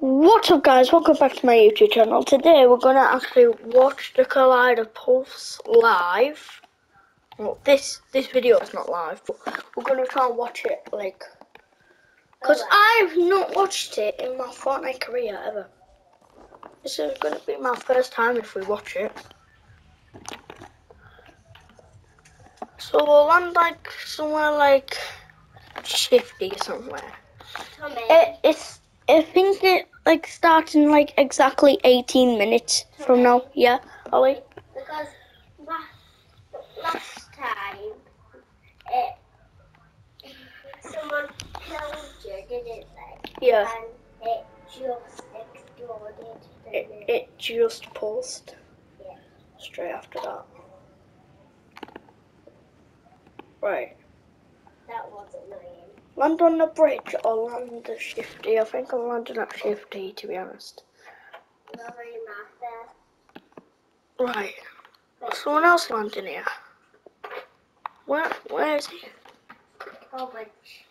What's up guys, welcome back to my YouTube channel. Today we're going to actually watch the Collider Pulse live. Well, this this video is not live, but we're going to try and watch it like... Because I've not watched it in my Fortnite career ever. This is going to be my first time if we watch it. So we'll land like somewhere like Shifty somewhere. It, it's I think it like starts in like exactly 18 minutes from now. Yeah, Ollie? Because last, last time, it, someone killed you, didn't they? Yeah. And it just exploded. It, it? it just pulsed Yeah. straight after that. Right. That was annoying. Land on the bridge or land the shifty. I think I'm landing at shifty to be honest. Not very matter. Right. Someone else landing here. Where where is he? Oh, much.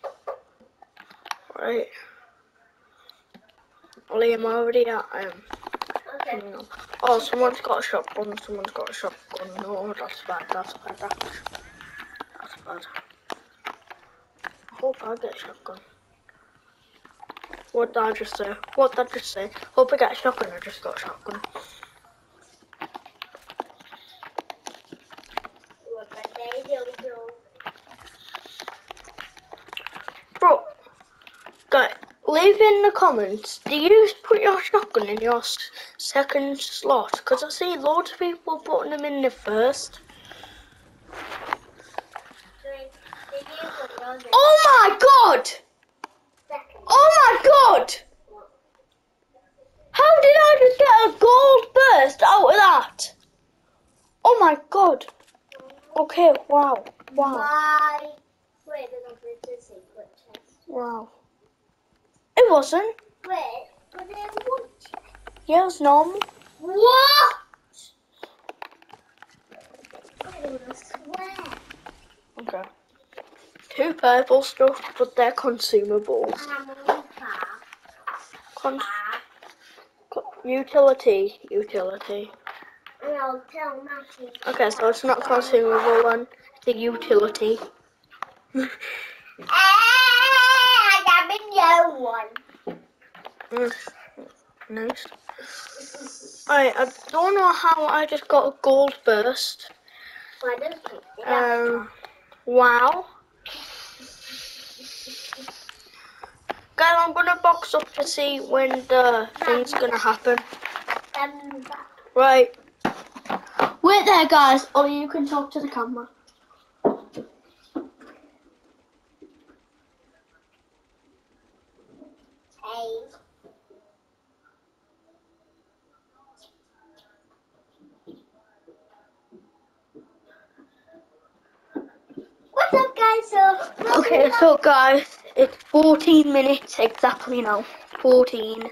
Right. Ollie, I'm already at him. Okay. Oh, someone's got a shotgun. Someone's got a shotgun. No, that's bad. That's bad. That's, that's bad. Hope I get shotgun. What did I just say? What did I just say? Hope I get shotgun. I just got a shotgun. Bro, guys, leave in the comments. Do you put your shotgun in your second slot? Because I see loads of people putting them in the first. Did you put yours in Oh my god! Oh my god! How did I just get a gold burst out of that? Oh my god. Okay, wow. Wow. Why? Wait, there's a secret chest. Wow. It wasn't. Wait, but then what? Yeah, it was normal. What? I would have swear. Okay. Two purple stuff, but they're consumables. I'm on fire. Con- utility, utility. And I'll tell Matthew. Okay, so it's not consumable then. It's a utility. I got a new one. Mm, nice. Alright, I don't know how I just got a gold burst. Well, I just picked it up. Um, wow. I'm gonna box up to see when the thing's gonna happen. Right. Wait there, guys. Or you can talk to the camera. hey. What's up, guys? So, Okay, so guys, it's 14 minutes exactly now. 14.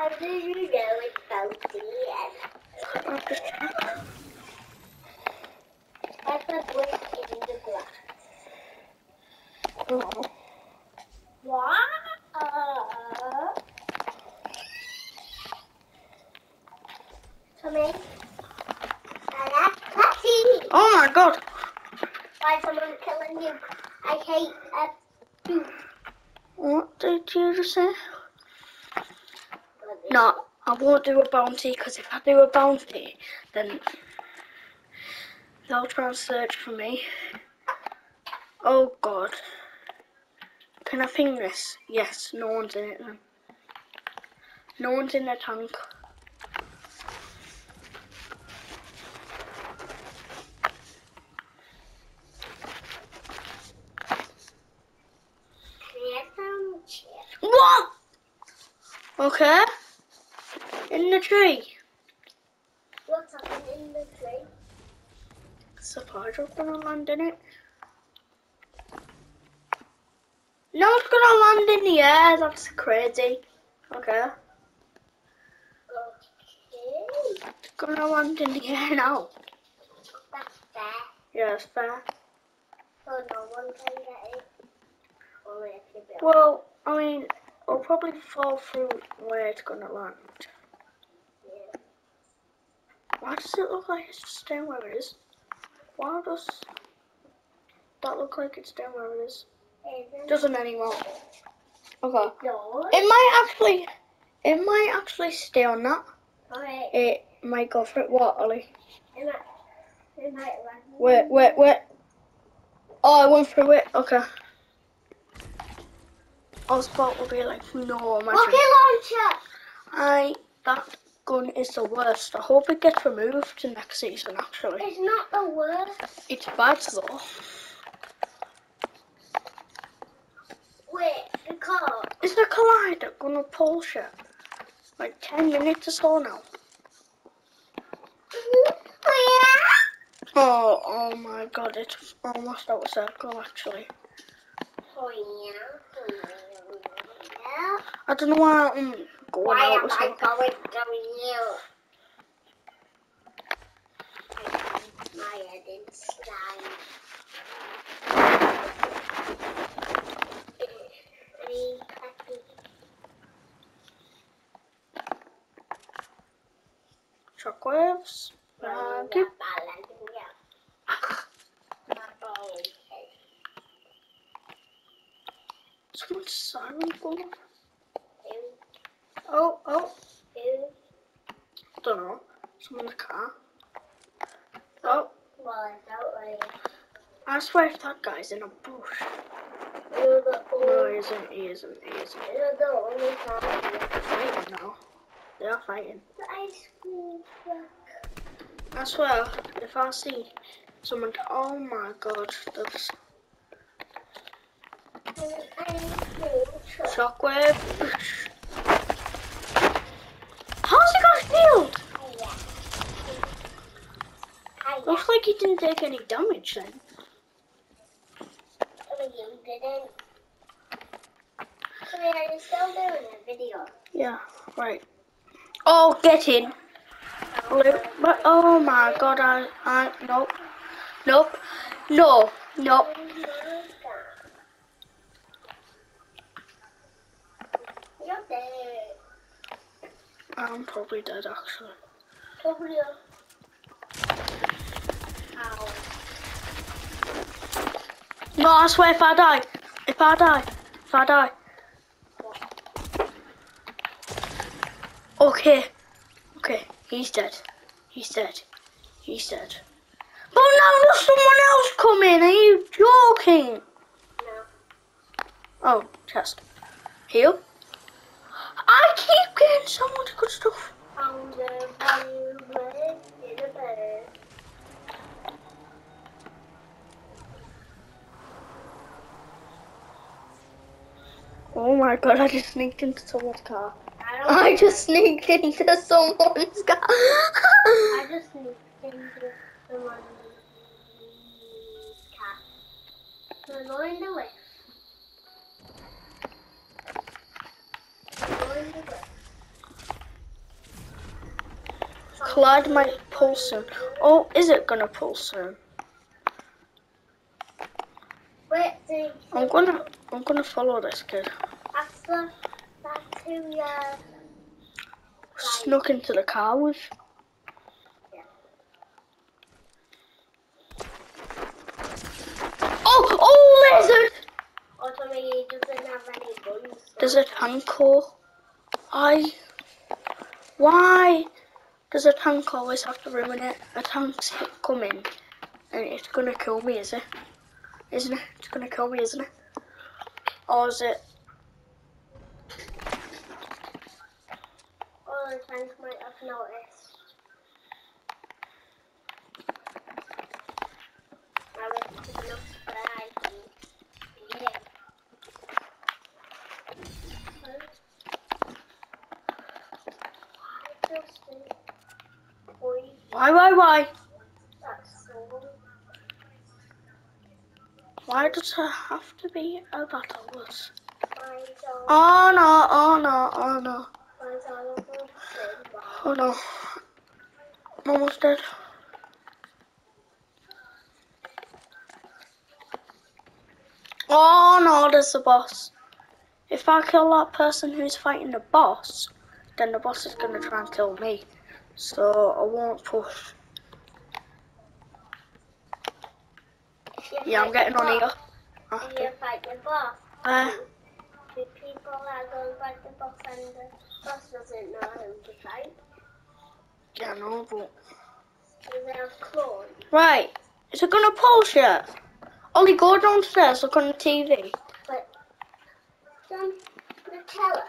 how do you know it's about the end? I'll just check. That's a brick in the glass. Oh. What? Come in. And that's Patty. oh my god. Why someone killing you? I hate uh, What did you just say? No, I won't do a bounty because if I do a bounty, then they'll try and search for me. Oh god. Can I ping this? Yes, no one's in it then. No one's in the tank. Create some shit. What? Okay. In the tree. What's happening in the tree? Supply drop gonna land in it. No, it's gonna land in the air. That's crazy. Okay. Okay. It's gonna land in the air now. That's fair. Yeah, it's fair. no one can get it. Only if you build. Well, I mean, it'll probably fall through where it's gonna land. Why does it look like it's just staying where it is? Why does that look like it's staying where it is? Doesn't anymore. Okay. No. It might actually, it might actually stay on that. Alright. It might go for it. What, Ollie? It might, it might run. Wait, wait, wait. Oh, I went through it. Okay. Our spot will be like, no, imagine. Rocket launcher! I, that gun is the worst. I hope it gets removed to next season, actually. It's not the worst. It's bad, though. Wait, because Is the Collider gonna pull shit? Like 10 minutes or so now? Oh, oh my god, it's almost out of circle, actually. Oh yeah. Yeah. I don't know why I'm going Why out am of I going to you? My head in sky. Three happy. Shockwaves. Balance, keep yeah. My body. someone's siren going. Oh, oh, two. don't know. Someone in the car. Oh, Well, it's out right. I swear if that guy's in a bush. The No, he isn't, he isn't, he isn't. You're the only time. They're fighting now. They are fighting. The ice cream truck. I swear, if I see someone, oh my god, truck. shockwave. How's he got healed? Hiya. Hiya. Looks like he didn't take any damage then. You didn't. Are you still doing a video? Yeah, right. Oh, get in. But, oh my god, I, I, nope. Nope. No, nope. You're dead. I'm probably dead actually. Over No, I swear if I die, if I die, if I die. Okay, okay, he's dead. He's dead. He's dead. But now there's someone else coming. Are you joking? No. Oh, chest. Heal. I keep getting so much good stuff. Found the value red in the bed. Oh my god, I just sneaked into someone's car. I I just sneaked into someone's car. I just need into someone's car. We're going the way. We're going the way. Collider might pull soon. Oh, is it gonna pull soon? Wait, I'm gonna, I'm gonna follow this kid. Snuck into the car with. Oh, oh, lizard! automatically doesn't have any guns. a tank I? Why does a tank always have to ruin it? A tank's coming, and it's gonna kill me, is it? Isn't it? It's gonna kill me, isn't it? Or is it? The tanks might have noticed. I was picking up the item. Yeah. I just Why, why, why? Why does it have to be a battle bus? I don't Oh no! Oh no! Oh no! Oh no! I'm almost dead. Oh no, there's the boss. If I kill that person who's fighting the boss, then the boss is gonna try and kill me. So I won't push. Yeah, I'm getting on here. And After. you fight the boss. Uh, The people are going to fight the boss and the boss doesn't know who to fight. Yeah, no, but So they're clone. right. Is it gonna pulse yet? Ollie, go downstairs. Look on the TV. But don't the teller.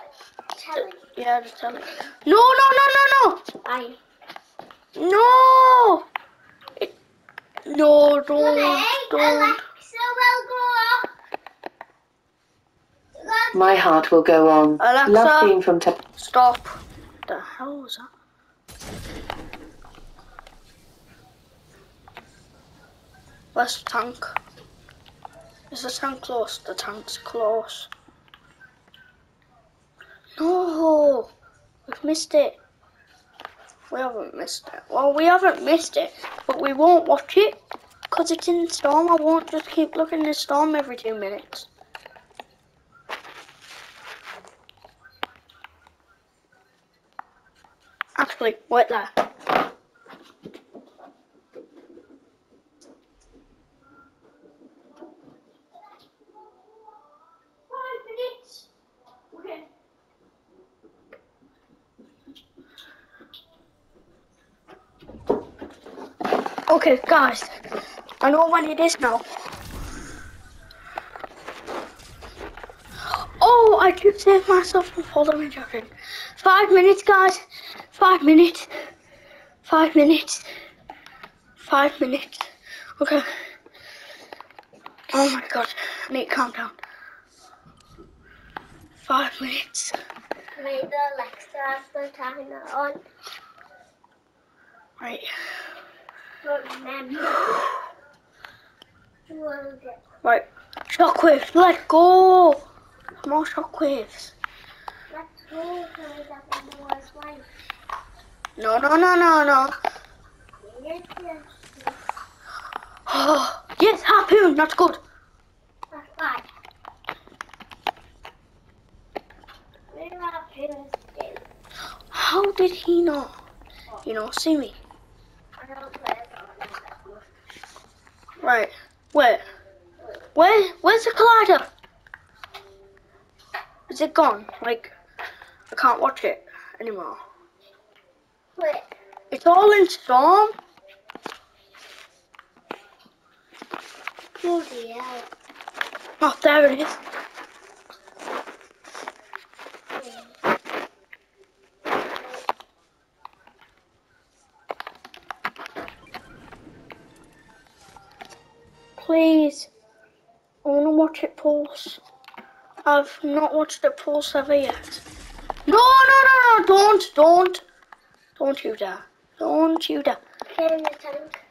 Telly. Yeah, just tell me. No, no, no, no, I. no, no. It, no, don't, don't. Alexa will go off. My heart will go on. Alexa. Love theme from te- Stop. The hell was that? Where's the tank? Is the tank close? The tank's close. No! We've missed it. We haven't missed it. Well, we haven't missed it, but we won't watch it because it's in the storm. I won't just keep looking in the storm every two minutes. Actually, wait there. Okay. Guys. I know when it is now. Oh, I just saved myself from falling jogging. Five minutes, guys. Five minutes. Five minutes. Five minutes. Okay. Oh my god. I need to calm down. Five minutes. Made the Alexa has the timer on. Right. Remember. Right. Shockwaves. Let go. More shockwaves. Let's go for the Noah's wife. No, no, no, no, no. Oh, yes, harpoon. That's good. How did he not, you know, see me? Right. Where? Where? Where's the collider? Is it gone? Like, I can't watch it anymore. Wait. It's all in storm. Bloody hell. Oh, there it is. Please. I want to watch it pulse. I've not watched it pulse ever yet. No, no, no, no, don't, don't. Don't you dare. Don't you dare. Here in the tank.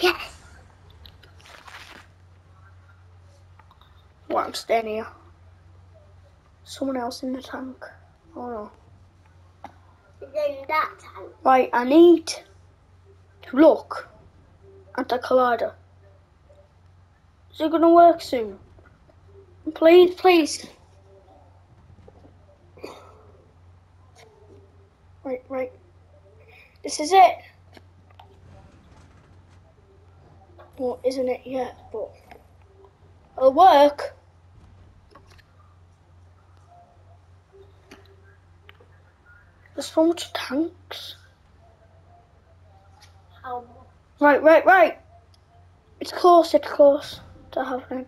Yes. Well, I'm staying here. Someone else in the tank. Oh no. In that tank. Right, I need to look at the collider. Is it gonna work soon? Please, please. Right, right. This is it. Well, isn't it yet? But it'll work. There's so much tanks. How Right, right, right. It's close, it's close to happening.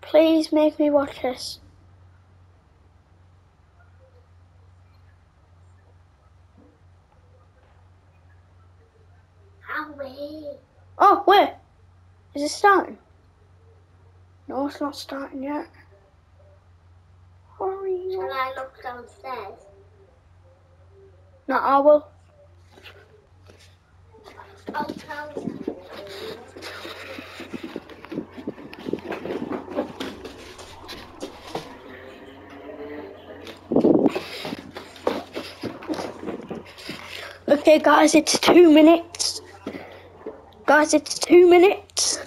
Please make me watch this. how way? Oh, wait. Is it starting? No, it's not starting yet. Hurry. Shall I look downstairs? No, I will. I'll tell you. Okay, guys, it's two minutes. Guys, it's two minutes.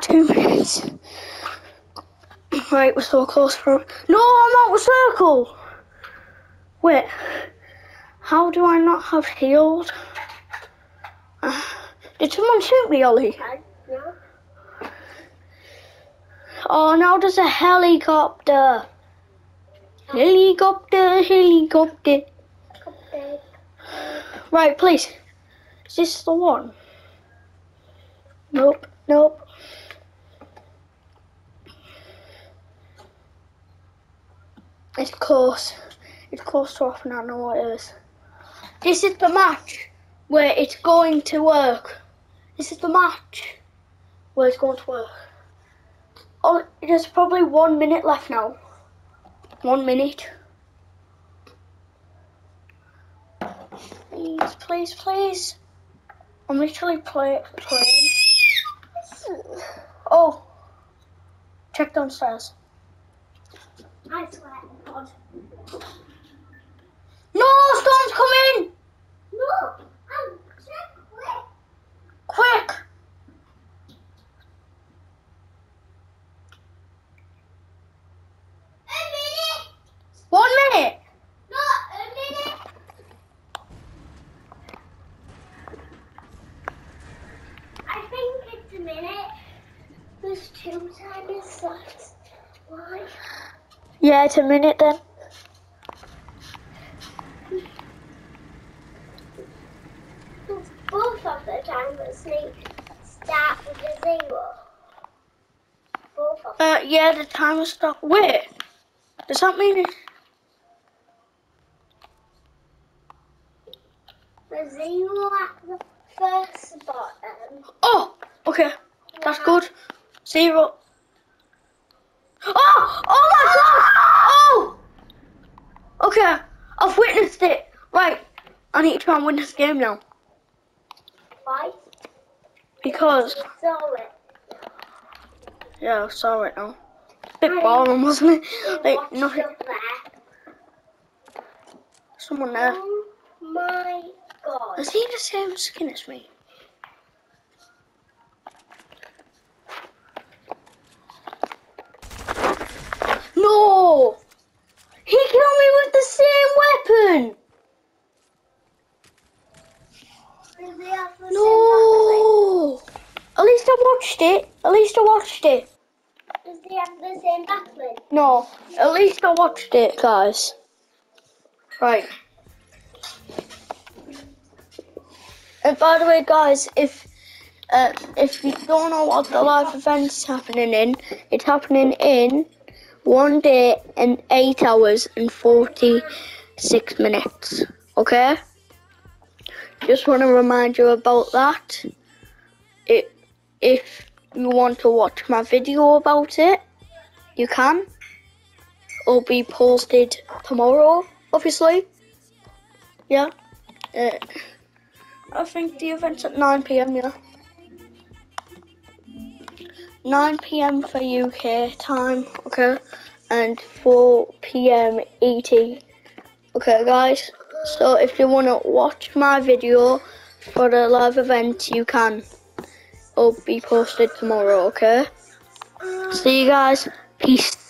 Two minutes. Right, we're so close from. No, I'm out of circle. Wait, how do I not have healed? Uh, Did someone shoot me, Ollie? No. Oh, now there's a helicopter. Helicopter, helicopter. Cupcake. Right, please. Is this the one? Nope, nope. It's close. It's close to off and I know what it is. This is the match where it's going to work. This is the match where it's going to work. Oh, there's probably one minute left now. One minute. Please, please, please. I'm literally play, playing. Oh, check downstairs. I swear to God. No, storm's coming! No, I'm check quick. Quick! A minute. One minute! No, a minute. I think it's a minute. There's two timers left. Why? Yeah, it's a minute then. Both of the timers need start with a zero. Both of them. Uh, yeah, the timer stopped. Wait, does that mean it? The zero at the first bottom. Oh, okay, that's good. Zero. Oh, oh my god! Oh! Okay, I've witnessed it. Right, I need to try and win this game now. Why? Because, So it. yeah, I saw it now. Bit boring, wasn't it? Like, nothing. Someone there. Oh my god. Is he the same skin as me? No! He killed me with the same weapon! Does he have the same No! At least I watched it. At least I watched it. Does he have the same? No, at least I watched it, guys. Right. And by the way, guys, if uh, if you don't know what the live event is happening in, it's happening in one day and eight hours and forty six minutes. Okay. Just want to remind you about that. It, if you want to watch my video about it, you can. It'll be posted tomorrow, obviously. Yeah. Uh, I think the event's at 9 pm, yeah. 9 pm for UK time, okay? And 4 pm ET. Okay, guys? So if you want to watch my video for the live event, you can. It'll be posted tomorrow, okay? Uh, See you guys. Peace.